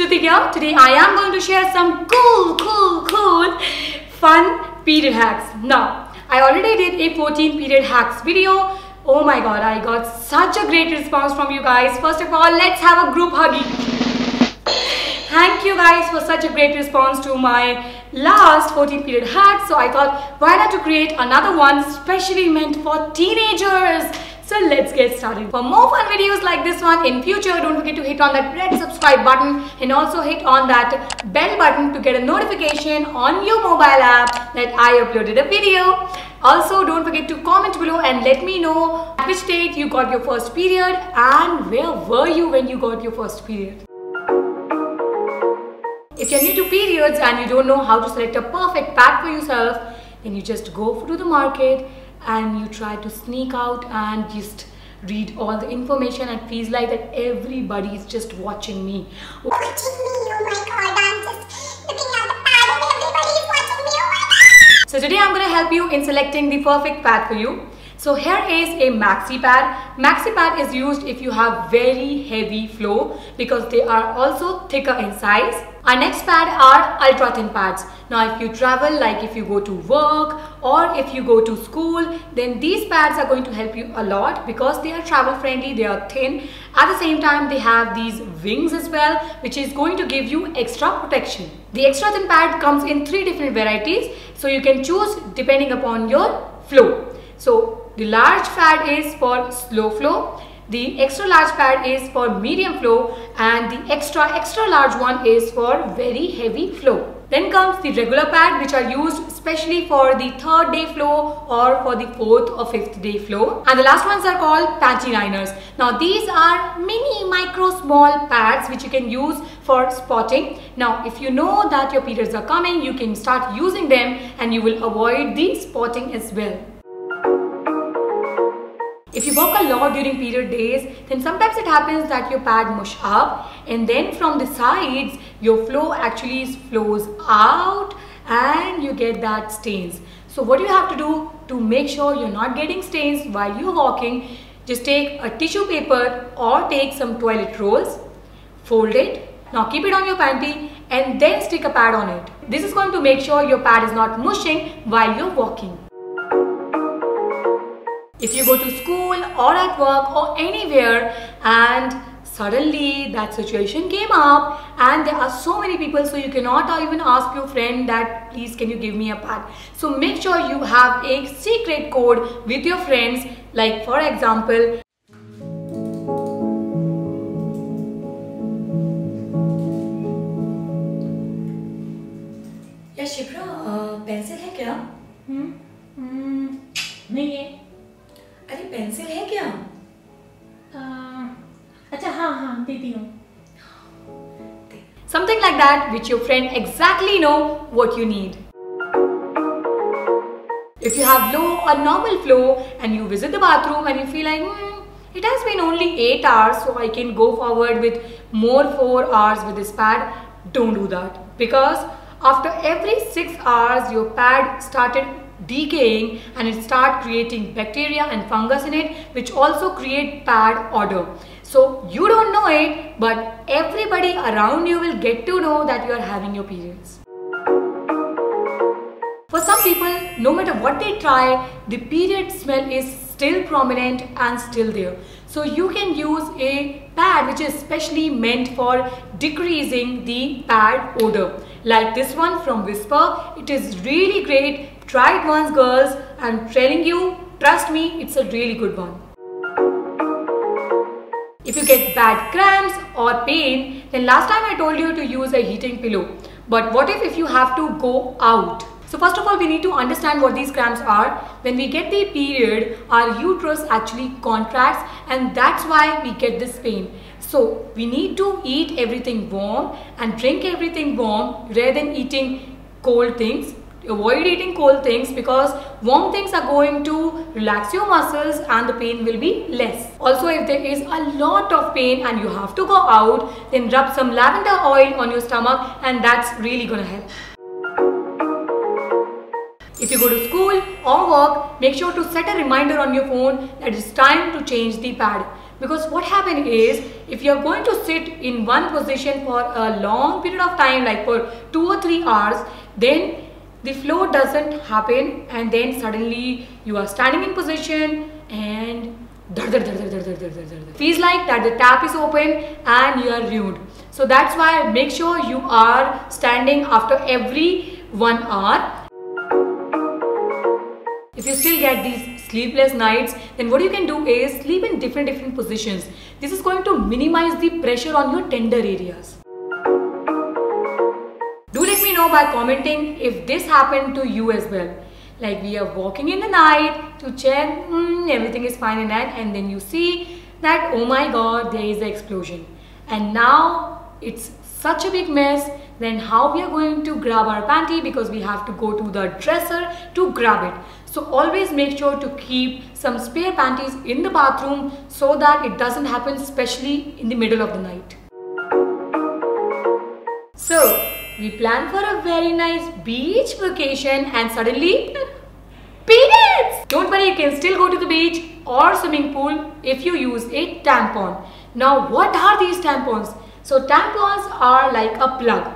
Shruti here. Today I am going to share some cool, cool, cool, fun period hacks. Now, I already did a 14 period hacks video. Oh my god, I got such a great response from you guys. First of all, let's have a group huggy. Thank you guys for such a great response to my last 14 period hack. So I thought, why not to create another one specially meant for teenagers. So let's get started. For more fun videos like this one in future, don't forget to hit on that red subscribe button and also hit on that bell button to get a notification on your mobile app that I uploaded a video. Also, don't forget to comment below and let me know at which date you got your first period and where were you when you got your first period. If you're new to periods and you don't know how to select a perfect pad for yourself, then you just go to the market and you try to sneak out and just read all the information and feels like that everybody is just watching me. Watching me, oh my god, I'm just looking at the pad and everybody is watching me, oh my god. So today I'm going to help you in selecting the perfect pad for you. So here is a maxi pad. Maxi pad is used if you have very heavy flow because they are also thicker in size. Our next pad are ultra thin pads. Now if you travel like if you go to work or if you go to school then these pads are going to help you a lot because they are travel friendly, they are thin. At the same time they have these wings as well which is going to give you extra protection. The extra thin pad comes in three different varieties so you can choose depending upon your flow. So the large pad is for slow flow the extra large pad is for medium flow and the extra extra large one is for very heavy flow. Then comes the regular pad which are used especially for the third day flow or for the fourth or fifth day flow. And the last ones are called panty liners. Now these are mini micro small pads which you can use for spotting. Now if you know that your periods are coming you can start using them and you will avoid the spotting as well. If you walk a lot during period days, then sometimes it happens that your pad mush up and then from the sides, your flow actually flows out and you get that stains. So what you have to do to make sure you're not getting stains while you're walking, just take a tissue paper or take some toilet rolls, fold it, now keep it on your panty and then stick a pad on it. This is going to make sure your pad is not mushing while you're walking. If you go to school or at work or anywhere and suddenly that situation came up and there are so many people so you cannot even ask your friend that please can you give me a pad. So make sure you have a secret code with your friends like for example Yeah, Shipra, uh, pencil hai kya? Hmm? Hmm, nahi hai. Pencil है क्या आ, अच्छा हाँ हाँ देती हूँ Something like that which your friend exactly know what you need. If you have low or normal flow and you visit the bathroom and you feel like hmm, it has been only 8 hours so I can go forward with more 4 hours with this pad, don't do that because after every 6 hours your pad started decaying and it start creating bacteria and fungus in it which also create bad odor. So you don't know it but everybody around you will get to know that you are having your periods. For some people, no matter what they try, the period smell is still prominent and still there. So you can use a pad which is specially meant for decreasing the pad odor. Like this one from Whisper. It is really great. Try it once girls. I'm telling you, trust me, it's a really good one. If you get bad cramps or pain, then last time I told you to use a heating pillow. But what if if you have to go out? So first of all, we need to understand what these cramps are. When we get the period, our uterus actually contracts and that's why we get this pain. So we need to eat everything warm and drink everything warm rather than eating cold things avoid eating cold things because warm things are going to relax your muscles and the pain will be less. Also if there is a lot of pain and you have to go out then rub some lavender oil on your stomach and that's really gonna help. If you go to school or work, make sure to set a reminder on your phone that it's time to change the pad. Because what happens is if you are going to sit in one position for a long period of time like for two or three hours then the flow doesn't happen and then suddenly you are standing in position and feels like that the tap is open and you are ruined so that's why make sure you are standing after every one hour if you still get these sleepless nights, then what you can do is sleep in different different positions. This is going to minimize the pressure on your tender areas. Do let me know by commenting if this happened to you as well. Like we are walking in the night to check hmm, everything is fine in that and then you see that oh my god there is an explosion and now it's such a big mess then how we are going to grab our panty because we have to go to the dresser to grab it so always make sure to keep some spare panties in the bathroom so that it doesn't happen especially in the middle of the night. So we plan for a very nice beach vacation and suddenly periods! Don't worry you can still go to the beach or swimming pool if you use a tampon. Now what are these tampons? So tampons are like a plug.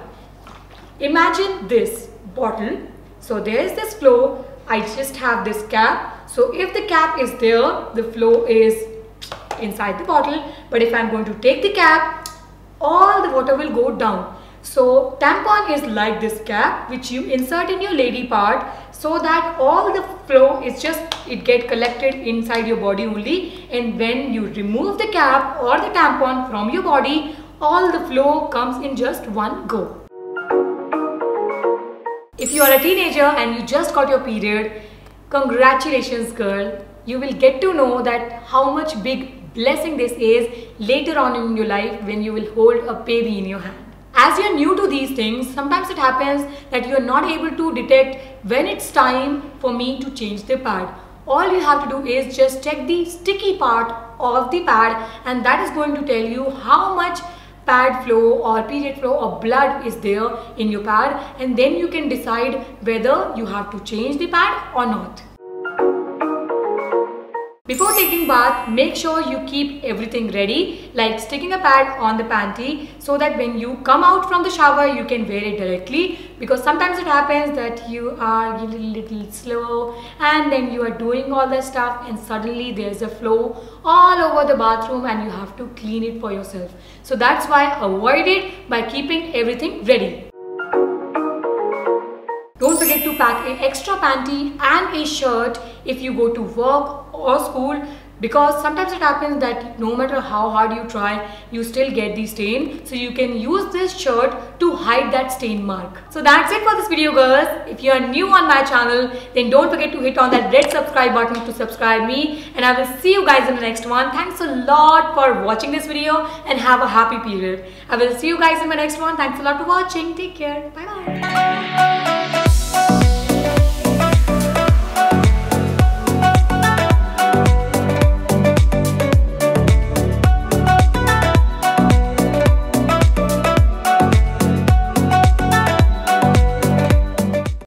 Imagine this bottle. So there is this flow I just have this cap. So if the cap is there, the flow is inside the bottle. But if I'm going to take the cap, all the water will go down. So tampon is like this cap which you insert in your lady part so that all the flow is just it get collected inside your body only and when you remove the cap or the tampon from your body all the flow comes in just one go. If you are a teenager and you just got your period, congratulations girl. You will get to know that how much big blessing this is later on in your life when you will hold a baby in your hand. As you're new to these things, sometimes it happens that you're not able to detect when it's time for me to change the pad. All you have to do is just check the sticky part of the pad and that is going to tell you how much pad flow or period flow or blood is there in your pad and then you can decide whether you have to change the pad or not. Before taking bath, make sure you keep everything ready like sticking a pad on the panty so that when you come out from the shower you can wear it directly because sometimes it happens that you are a little slow and then you are doing all the stuff and suddenly there's a flow all over the bathroom and you have to clean it for yourself. So that's why avoid it by keeping everything ready. Don't forget to pack an extra panty and a shirt if you go to work or school because sometimes it happens that no matter how hard you try you still get the stain. So you can use this shirt to hide that stain mark. So that's it for this video girls. If you are new on my channel then don't forget to hit on that red subscribe button to subscribe me and i will see you guys in the next one. Thanks a lot for watching this video and have a happy period. I will see you guys in my next one. Thanks a lot for watching. Take care. Bye bye